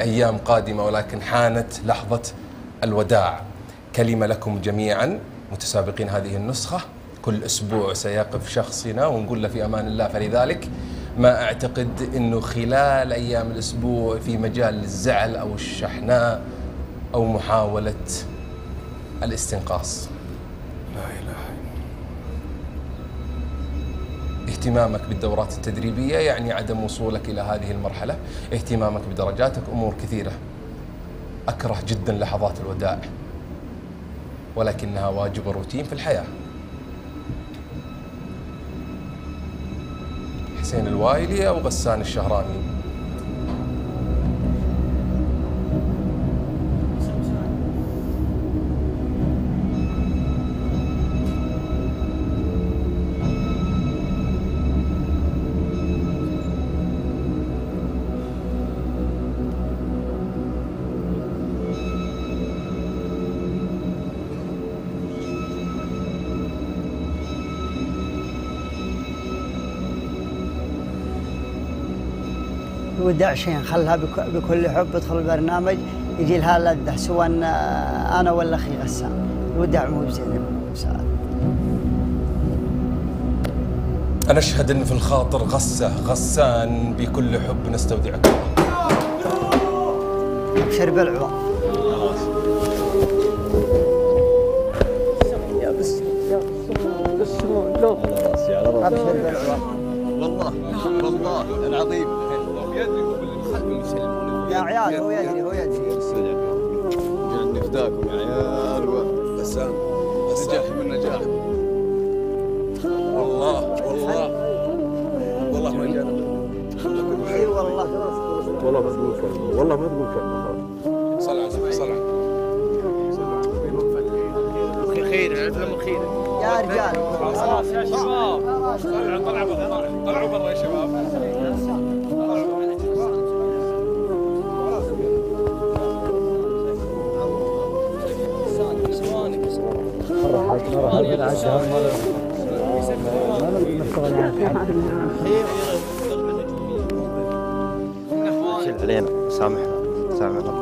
أيام قادمة ولكن حانت لحظة الوداع. كلمة لكم جميعا. متسابقين هذه النسخة. كل أسبوع سيقف شخصنا ونقول له في أمان الله. فلذلك ما أعتقد أنه خلال أيام الأسبوع في مجال الزعل أو الشحناء أو محاولة الاستنقاص. لا إله اهتمامك بالدورات التدريبية يعني عدم وصولك إلى هذه المرحلة اهتمامك بدرجاتك أمور كثيرة. أكره جدا لحظات الوداع ولكنها واجب روتين في الحياة. حسين الوايلي أو غسان الشهراني؟ ودع شيء خلها بك- بكل حب ادخل البرنامج يجي لها لذة سواء أنا ولا أخي غسان الوداع مو بزين مساعد أنا أشهد أن في الخاطر غسة غسان بكل حب نستودعك الله ابشر بالعوض ابشر بالعوض والله والله العظيم يا عيال هو يدري هو يدري قاعد نفداكم يا عيال غسان نجاح من نجاح والله والله والله ما جانا اي والله والله ما تقول كلمة والله ما تقول كلمة صل على صل على النبي. يا رجال. خلاص يا شباب طلعوا طلعوا برا طلعوا برا يا شباب. علينا سامحنا سامحنا